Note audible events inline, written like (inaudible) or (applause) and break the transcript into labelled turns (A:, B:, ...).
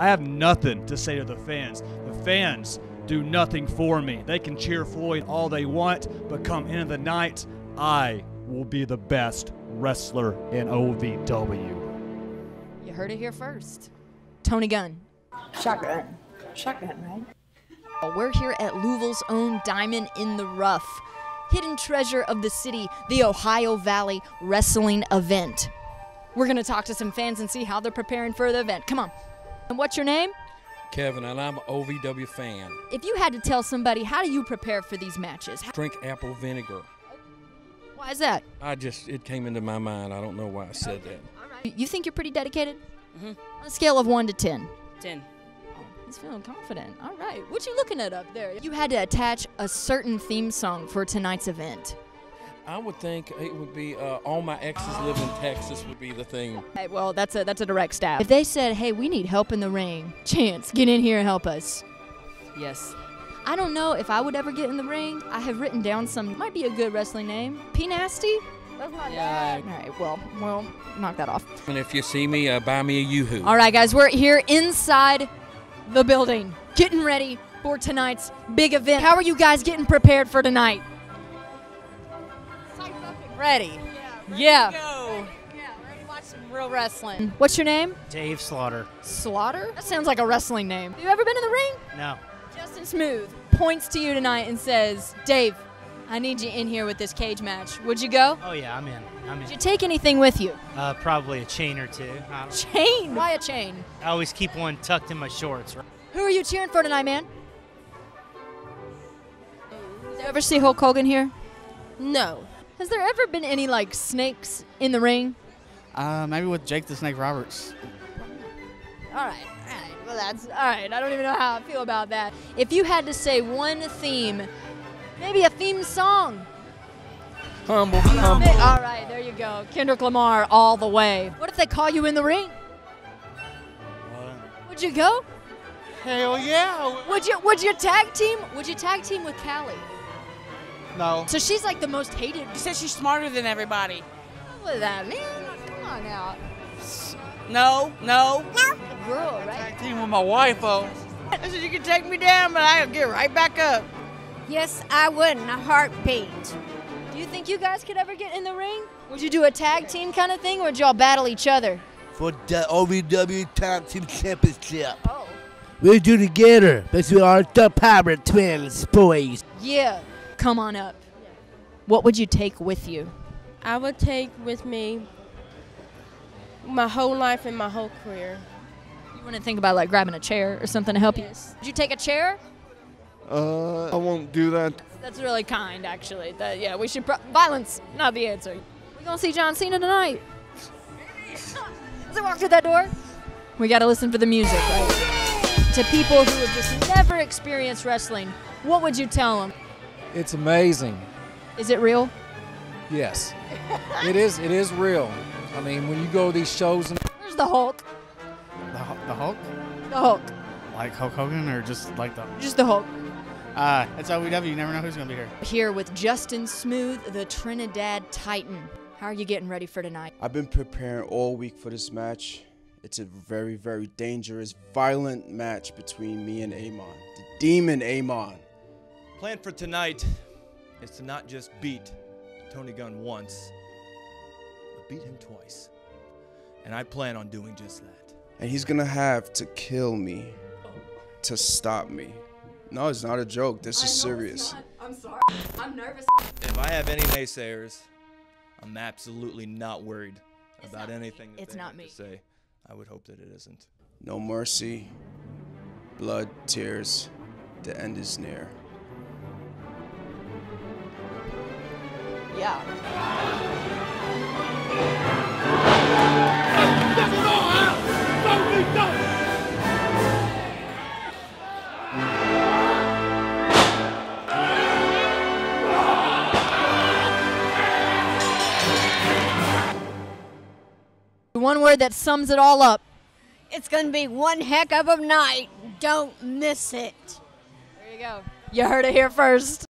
A: I have nothing to say to the fans. The fans do nothing for me. They can cheer Floyd all they want, but come end of the night, I will be the best wrestler in OVW.
B: You heard it here first. Tony Gunn.
C: Shotgun. Shotgun, right?
B: We're here at Louisville's own Diamond in the Rough, hidden treasure of the city, the Ohio Valley Wrestling event. We're going to talk to some fans and see how they're preparing for the event. Come on. And what's your name?
D: Kevin, and I'm an OVW fan.
B: If you had to tell somebody, how do you prepare for these matches? How-
D: Drink apple vinegar.
B: Why is that?
D: I just, it came into my mind. I don't know why I said that.
B: You think you're pretty dedicated?
E: Mm hmm
B: On a scale of 1 to 10.
E: 10.
B: Oh, he's feeling confident. All right. What you looking at up there? You had to attach a certain theme song for tonight's event.
D: I would think it would be uh, All My Exes Live in Texas would be the thing.
B: Hey, well, that's a that's a direct stab. If they said, "Hey, we need help in the ring," Chance, get in here and help us.
E: Yes.
B: I don't know if I would ever get in the ring. I have written down some might be a good wrestling name. P Nasty. That's not
E: Yeah.
B: bad. All right. Well, well, knock that off.
D: And if you see me, uh, buy me a Yoo-Hoo.
B: All right, guys, we're here inside the building, getting ready for tonight's big event. How are you guys getting prepared for tonight? Ready. Yeah.
E: Go.
B: Yeah, ready to watch some real wrestling. What's your name?
F: Dave Slaughter.
B: Slaughter? That sounds like a wrestling name. Have you ever been in the ring?
F: No.
B: Justin Smooth points to you tonight and says, Dave, I need you in here with this cage match. Would you go?
F: Oh yeah, I'm in. I'm in.
B: Did you take anything with you?
F: Uh, probably a chain or two. (laughs)
B: Chain. Why a chain?
F: I always keep one tucked in my shorts.
B: Who are you cheering for tonight, man? Did you ever see Hulk Hogan here?
E: No.
B: Has there ever been any like snakes in the ring?
G: Uh, maybe with Jake the Snake Roberts.
B: All right, all right. Well, that's all right. I don't even know how I feel about that. If you had to say one theme, maybe a theme song.
D: Humble, humble.
B: All right, there you go. Kendrick Lamar all the way. What if they call you in the ring? Would you go?
G: Hell yeah!
B: Would you would you tag team? Would you tag team with Callie?
G: No.
B: So she's like the most hated
E: She said she's smarter than everybody.
B: What is that, man? Come on now.
E: No, no.
B: Girl, right?
G: Team with my wife, oh.
E: I said you can take me down, but I'll get right back up.
C: Yes, I would in a heartbeat.
B: Do you think you guys could ever get in the ring? Would you do a tag team kind of thing, or would y'all battle each other?
H: for the OVW Tag Team Championship.
B: Oh.
H: We do together because we are the Pirate Twins, boys.
B: Yeah. Come on up. What would you take with you?
I: I would take with me my whole life and my whole career.
B: You wouldn't think about like grabbing a chair or something to help you? Would you take a chair?
J: Uh, I won't do that.
B: That's really kind, actually. That yeah, we should. Pro- violence, not the answer. We gonna see John Cena tonight. Does it walk through that door? We gotta listen for the music, right? To people who have just never experienced wrestling, what would you tell them?
K: It's amazing.
B: Is it real?
K: Yes. it is it is real. I mean, when you go to these shows and
B: Where's the Hulk?
G: The, the Hulk?
B: The Hulk.
G: Like Hulk Hogan or just like the.
B: Just the Hulk.
G: Uh, it's OVW. You never know who's going to be here.
B: Here with Justin Smooth, the Trinidad Titan. How are you getting ready for tonight?
L: I've been preparing all week for this match. It's a very, very dangerous, violent match between me and Amon, the demon Amon.
A: Plan for tonight is to not just beat Tony Gunn once, but beat him twice. And I plan on doing just that.
L: And he's gonna have to kill me to stop me. No, it's not a joke. This is serious.
B: I'm sorry. I'm nervous.
A: If I have any naysayers, I'm absolutely not worried about
B: not me.
A: anything that
B: It's
A: they
B: not me.
A: to say. I would hope that it isn't.
L: No mercy, blood, tears. The end is near.
B: Yeah. One word that sums it all up.
C: It's going to be one heck of a night. Don't miss it.
B: There you go. You heard it here first.